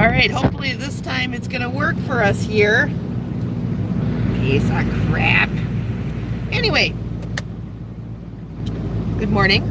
All right, hopefully this time it's gonna work for us here. Piece of crap. Anyway, good morning.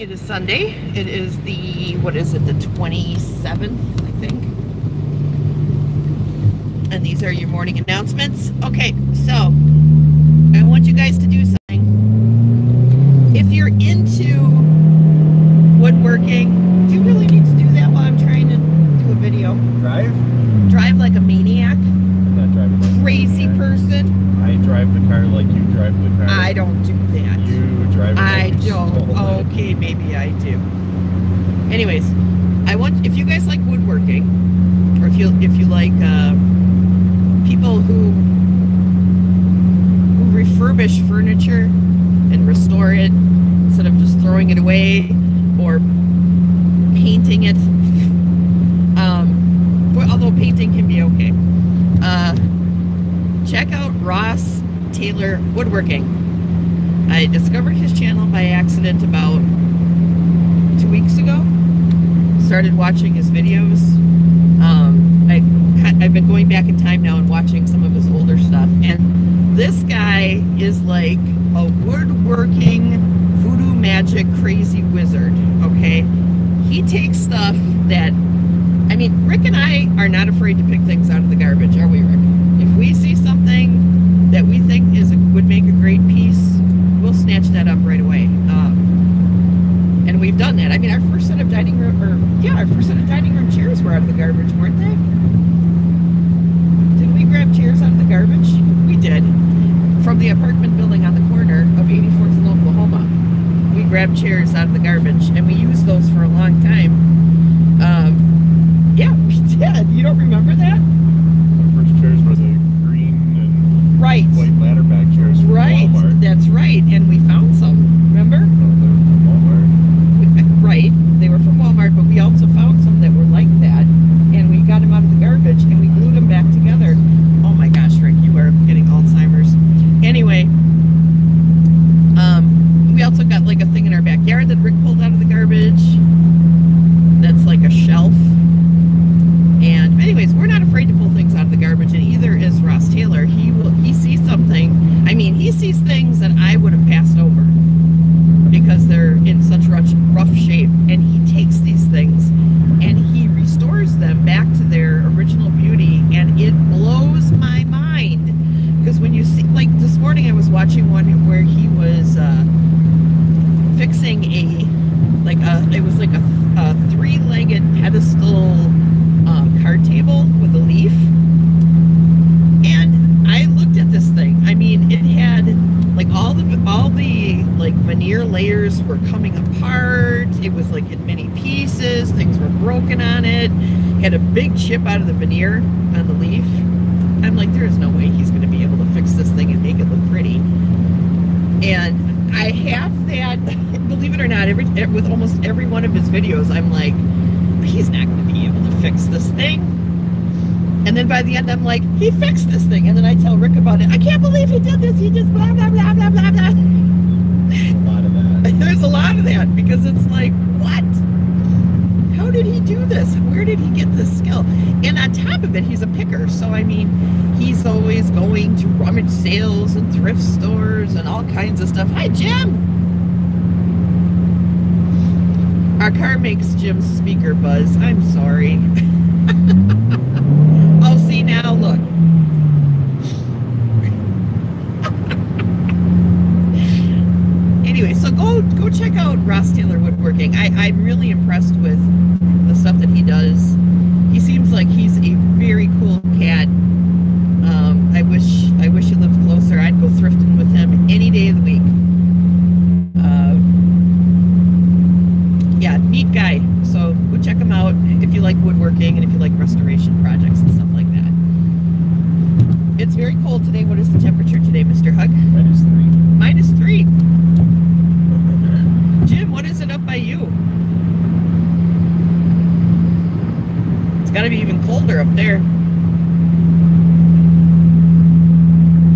It is Sunday. It is the, what is it, the 27th, I think. And these are your morning announcements. Okay, so I want you guys to do something. If you're into woodworking, do you really need to do that while I'm trying to do a video? Drive? Drive like a maniac? I'm not driving like a Crazy maniac. person? I drive the car like you drive the car. I don't do that. You drive it I like you don't. stole it. Okay, maybe I do. Anyways, I want if you guys like woodworking, or if you if you like uh, people who who refurbish furniture and restore it instead of just throwing it away or painting it. Um, although painting can be okay. Uh, check out Ross Taylor Woodworking. I discovered his channel by accident about two weeks ago. Started watching his videos. Um, I, I've been going back in time now and watching some of his older stuff. And this guy is like a woodworking voodoo magic crazy wizard, okay? He takes stuff that, I mean, Rick and I are not afraid to pick things out of the garbage, are we, Rick? If we see something that we think is a, would make a great piece, we'll snatch that up right away. And we've done that. I mean, our first set of dining room, or yeah, our first set of dining room chairs were out of the garbage, weren't they? Did we grab chairs out of the garbage? We did. From the apartment building on the corner of 84th and Oklahoma. We grabbed chairs out of the garbage, and we used those for a long time. Um, yeah, we did. You don't remember that? The first chairs were the green and Right. white ladder back chairs from Right. Walmart. That's right. And we found some. Remember? No, they were from Walmart. Right. They were from Walmart, but we also found some that were like that, and we got them out of the garbage and we glued them back together. Oh my gosh, Rick, you are getting Alzheimer's. Anyway, um, we also got like a thing in our backyard that Rick pulled out of the garbage. That's like a shelf. And anyways, we're not afraid to pull things out of the garbage, and either is Ross Taylor. He will he sees something. I mean, he sees things that I would have passed over because they're in such rough, rough shape. And he takes these things and he restores them back to their original beauty, and it blows my mind. Because when you see, like this morning, I was watching one where he was uh, fixing a, like a, it was like a, a three-legged pedestal um, card table with a leaf. And I looked at this thing. I mean, it had like all the all the like veneer layers were coming apart. It was like in many pieces. Things were broken on it. Had a big chip out of the veneer on the leaf. I'm like, there is no way he's going to be able to fix this thing and make it look pretty. And I have that, believe it or not, every eh, with almost every one of his videos, I'm like, he's not going to be able to fix this thing. And then by the end, I'm like, he fixed this thing. And then I tell Rick about it. I can't believe he did this. He just blah, blah, blah, blah, blah, blah. A lot of that. There's a lot of that because it's like, what? How did he do this? Where did he get this skill? And on top of it, he's a picker. So, I mean, he's always going to rummage sales and thrift stores and all kinds of stuff. Hi, Jim. Our car makes Jim's speaker buzz. I'm sorry. oh, see now, look. anyway, so go go check out Ross Taylor Woodworking. I, I'm really impressed with the stuff that he does. He seems like he's a very cool cat. Um, I wish I wish he lived closer. I'd go thrifting with him any day of the week. Uh, yeah, neat guy. So go check him out if you like woodworking and if you like restoration projects and stuff like that. It's very cold today. What is the temperature today, Mr. Hug? Minus three. Minus three. Jim, what is it up by you? It's got to be even colder up there.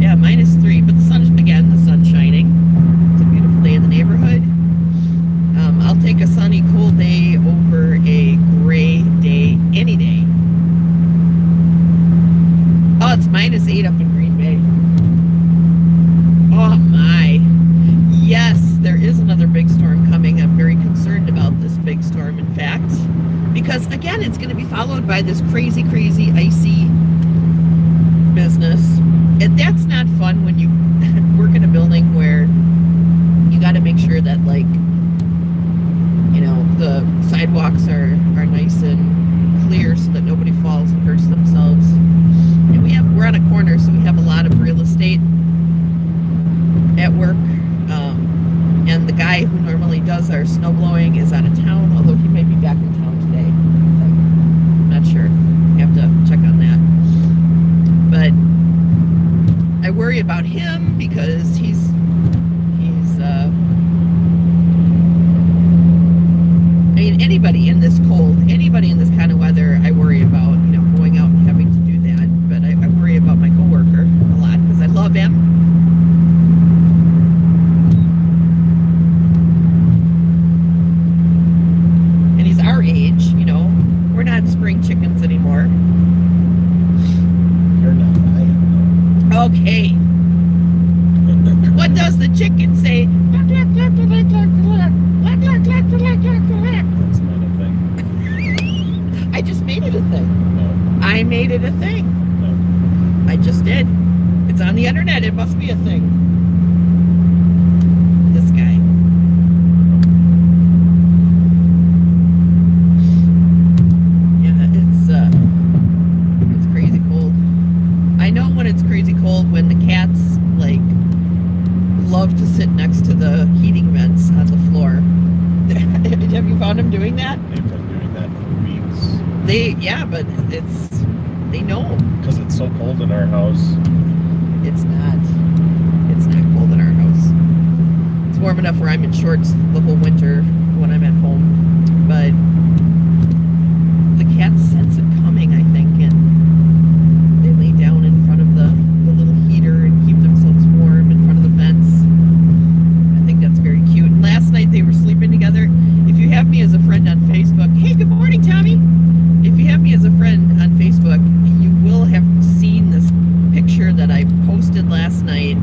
Yeah, minus three, but the sun, again, the sun's shining. It's a beautiful day in the neighborhood. Um, I'll take a sunny, cool day over a gray day any day. because again, it's going to be followed by this crazy, crazy, icy business. And that's not fun when you work in a building where you got to make sure that, like, you know, the sidewalks are, are nice and clear so that nobody falls and hurts themselves. And we have, we're on a corner, so we have a lot of real estate at work. Um, and the guy who normally does our snow blowing is out of town, although he may be back in town today. I think. Not sure. We have to check on that. But About him because he's he's uh I mean anybody in this cold, anybody in this kind of weather, I worry about, you know, going out and having to do that. But I, I worry about my coworker a lot because I love him. And he's our age, you know. We're not spring chickens anymore. You're not. I am. Okay. What does the chicken say? Cluck, cluck, cluck, cluck, cluck, cluck. Cluck, cluck, cluck, cluck, cluck, cluck. That's not a thing. I just made it a thing. No. I made it a thing. I just did. It's on the internet. It must be a thing. This guy. Yeah, it's uh it's crazy cold. I know when it's crazy cold when the cats like love to sit next to the heating vents on the floor. Have you found them doing that? They've been doing that for weeks. They yeah, but it's they know. Because it's so cold in our house. It's not. It's not cold in our house. It's warm enough where I'm in shorts the whole winter when I'm at home. But the cats sense it coming, I think, and they lay down in front of the, the little heater and keep themselves warm in front of the vents. I think that's very cute. Last night they were sleeping together. If you have me as a friend on Facebook, hey, good morning, Tommy. If you have me as a friend on Facebook, you will have seen this picture that I posted last night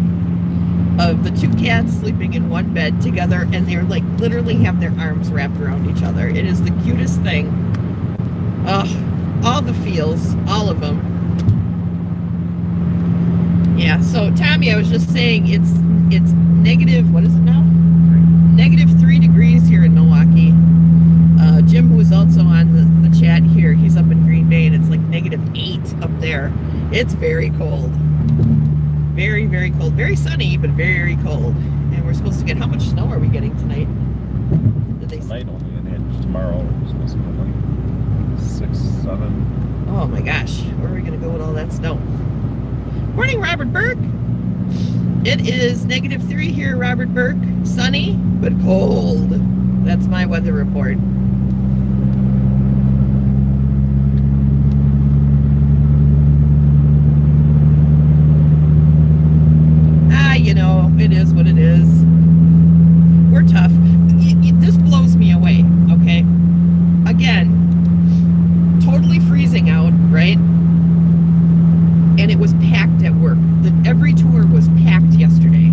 of the two cats sleeping in one bed together and they're like literally have their arms wrapped around each other. It is the cutest thing. Ugh, all the feels, all of them. Yeah, so Tommy, I was just saying it's it's negative, what is it now? Negative three degrees here in Milwaukee. Uh, Jim, who is also on the, the chat here, he's up in Green Bay and it's like negative eight up there. It's very cold. Very, very cold. Very sunny, but very cold. We're supposed to get, how much snow are we getting tonight? Did they? Tonight only an inch. Tomorrow it's supposed to be like six, seven. Oh my gosh, where are we going to go with all that snow? Morning, Robert Burke. It is negative three here, Robert Burke. Sunny, but cold. That's my weather report. Ah, you know, it is what it is. We're tough. Y- y- This blows me away, okay? Again, totally freezing out, right? And it was packed at work. The, every tour was packed yesterday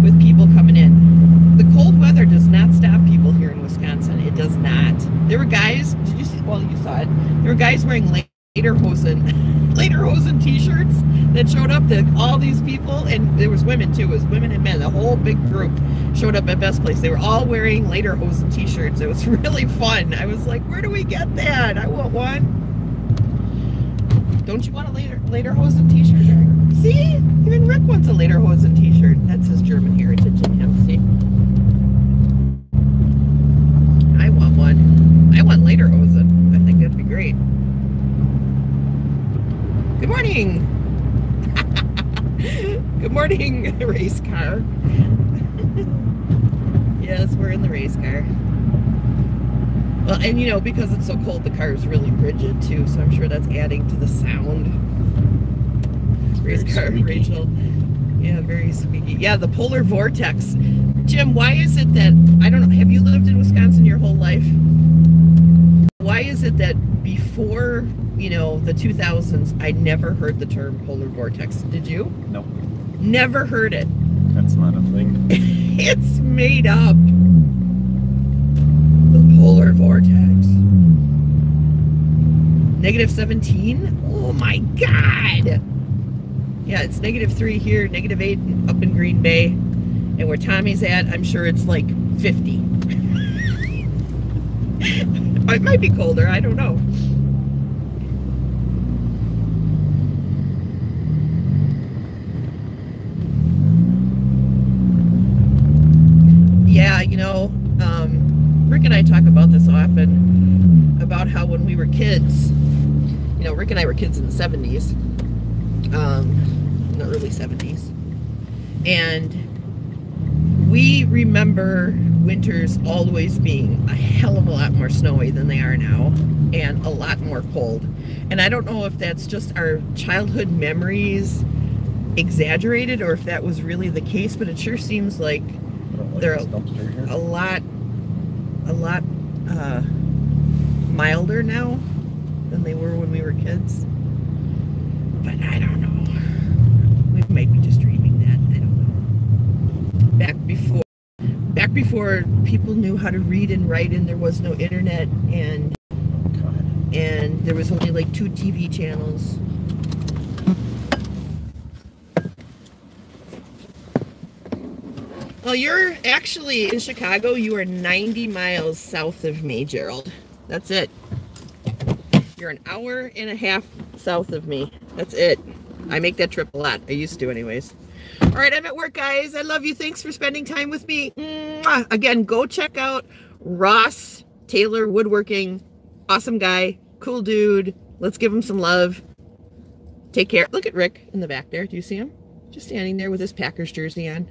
with people coming in. The cold weather does not stop people here in Wisconsin. It does not. There were guys, did you see? Well, you saw it. There were guys wearing Lederhosen, Lederhosen t-shirts that showed up to all these people. And there was women too. It was women and men. The whole big group showed up at Best Place. They were all wearing Lederhosen t-shirts. It was really fun. I was like, where do we get that? I want one. Don't you want a later Lederhosen t-shirt? See? Even Rick wants a Lederhosen t-shirt. That's his German heritage in him, see? I want one. I want Lederhosen. I think that'd be great. Good morning. Good morning, race car. yes, we're in the race car. Well, and you know, because it's so cold, the car is really rigid too, so I'm sure that's adding to the sound. Race car, squeaky. Rachel. Yeah, very squeaky. Yeah, the polar vortex. Jim, why is it that I don't know? Have you lived in Wisconsin your whole life? Why is it that before you know the 2000s, I never heard the term polar vortex? Did you? Nope. Never heard it. That's not a thing. It's made up. Polar vortex. Negative 17? Oh my god! Yeah, it's negative 3 here, negative 8 up in Green Bay. And where Tommy's at, I'm sure it's like 50. it might be colder, I don't know. Yeah, you know, Rick and I talk about this often about how when we were kids, you know, Rick and I were kids in the 70s, um, in the early 70s, and we remember winters always being a hell of a lot more snowy than they are now and a lot more cold. And I don't know if that's just our childhood memories exaggerated or if that was really the case, but it sure seems like Like They're this dumpster here. a lot a lot uh, milder now than they were when we were kids. But I don't know. We might be just dreaming that. I don't know. Back before back before people knew how to read and write and there was no internet and and there was only like two TV channels. Well, you're actually in Chicago. You are 90 miles south of me, Gerald. That's it. You're an hour and a half south of me. That's it. I make that trip a lot. I used to, anyways. All right, I'm at work, guys. I love you. Thanks for spending time with me. Mwah. Again, go check out Ross Taylor Woodworking. Awesome guy. Cool dude. Let's give him some love. Take care. Look at Rick in the back there. Do you see him? Just standing there with his Packers jersey on.